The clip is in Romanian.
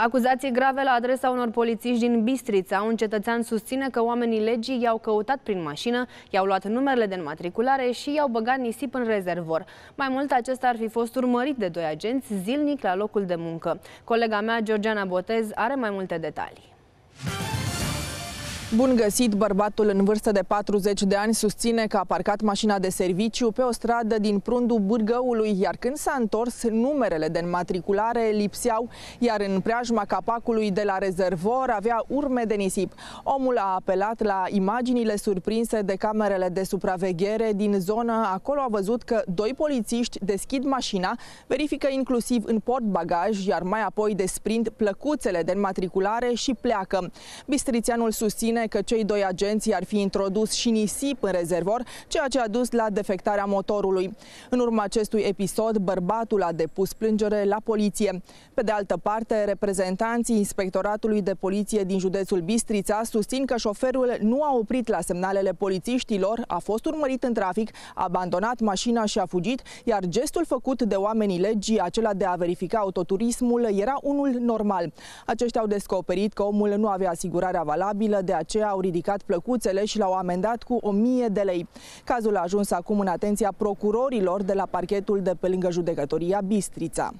Acuzații grave la adresa unor polițiști din Bistrița. Un cetățean susține că oamenii legii i-au căutat prin mașină, i-au luat numerele de înmatriculare și i-au băgat nisip în rezervor. Mai mult, acesta ar fi fost urmărit de doi agenți zilnic la locul de muncă. Colega mea, Georgiana Botez, are mai multe detalii. Bun găsit, bărbatul în vârstă de 40 de ani susține că a parcat mașina de serviciu pe o stradă din prundul Bârgăului, iar când s-a întors, numerele de înmatriculare lipseau, iar în preajma capacului de la rezervor avea urme de nisip. Omul a apelat la imaginile surprinse de camerele de supraveghere din zonă. Acolo a văzut că doi polițiști deschid mașina, verifică inclusiv în port bagaj, iar mai apoi desprind plăcuțele de înmatriculare și pleacă. Bistrițianul susține susține că cei doi agenți ar fi introdus și nisip în rezervor, ceea ce a dus la defectarea motorului. În urma acestui episod, bărbatul a depus plângere la poliție. Pe de altă parte, reprezentanții Inspectoratului de Poliție din județul Bistrița susțin că șoferul nu a oprit la semnalele polițiștilor, a fost urmărit în trafic, a abandonat mașina și a fugit, iar gestul făcut de oamenii legii, acela de a verifica autoturismul, era unul normal. Aceștia au descoperit că omul nu avea asigurarea valabilă, de aceea au ridicat plăcuțele și l-au amendat cu 1000 de lei. Cazul a ajuns acum în atenția procurorilor de la parchetul de pe lângă judecătoria Bistrița.